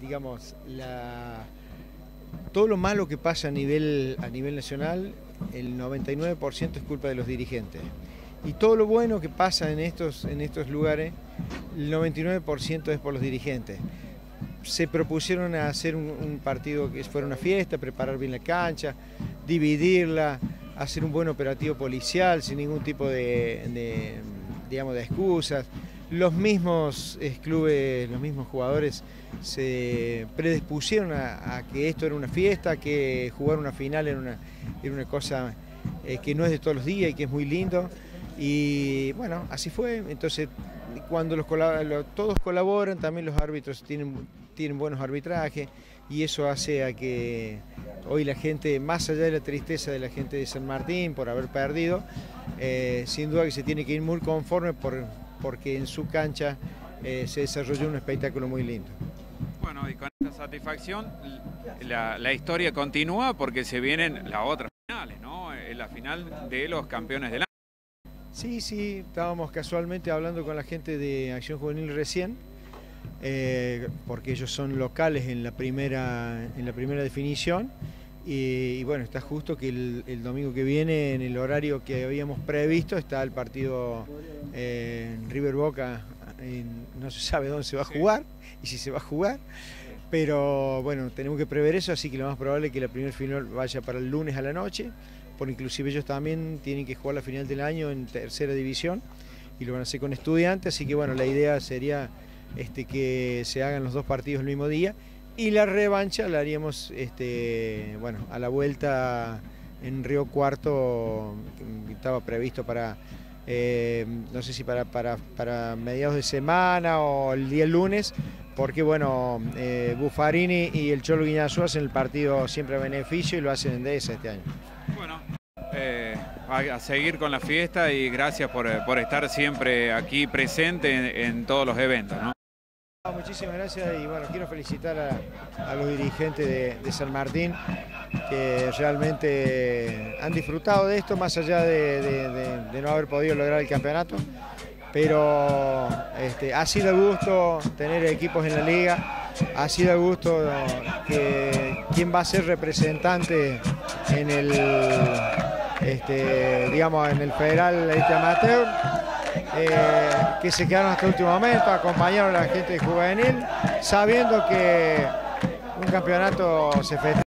digamos, todo lo malo que pasa a nivel, a nivel nacional, el 99% es culpa de los dirigentes. Y todo lo bueno que pasa en estos, en estos lugares, el 99% es por los dirigentes. Se propusieron hacer un, partido que fuera una fiesta, preparar bien la cancha, dividirla, hacer un buen operativo policial sin ningún tipo de, digamos, de excusas. Los mismos clubes, los mismos jugadores se predispusieron a, que esto era una fiesta, que jugar una final era una, era una cosa eh, que no es de todos los días y que es muy lindo. Y bueno, así fue. Entonces, cuando los, todos colaboran, también los árbitros tienen, tienen buenos arbitrajes y eso hace a que hoy la gente, más allá de la tristeza de la gente de San Martín por haber perdido, eh, sin duda que se tiene que ir muy conforme por, porque en su cancha eh, se desarrolló un espectáculo muy lindo. Bueno, y con esta satisfacción la, la historia continúa porque se vienen las otras finales, ¿no? La final de los campeones del año. Sí, sí, estábamos casualmente hablando con la gente de Acción Juvenil recién, eh, porque ellos son locales en la primera, en la primera definición. Y, bueno, está justo que el, domingo que viene, en el horario que habíamos previsto, está el partido eh, en River Boca. no se sabe dónde se va a jugar y si se va a jugar. Pero bueno, tenemos que prever eso, así que lo más probable es que la primera final vaya para el lunes a la noche porque inclusive ellos también tienen que jugar la final del año en tercera división y lo van a hacer con estudiantes, así que bueno, la idea sería este, que se hagan los dos partidos el mismo día y la revancha la haríamos este, bueno, a la vuelta en Río Cuarto, que estaba previsto para, eh, no sé si para, para, mediados de semana o el día lunes, porque bueno, eh, Buffarini y el Cholo Guiñazú hacen el partido siempre a beneficio y lo hacen en DS este año. Bueno, eh, a, seguir con la fiesta y gracias por, eh, estar siempre aquí presente en, todos los eventos. Muchísimas gracias y bueno, quiero felicitar a, los dirigentes de, San Martín que realmente han disfrutado de esto más allá de, no haber podido lograr el campeonato. Pero este, ha sido gusto tener equipos en la liga, ha sido gusto que quien va a ser representante en el, este, digamos, en el federal este amateur, eh, que se quedaron hasta el último momento, acompañaron a la gente juvenil, sabiendo que un campeonato se festeja.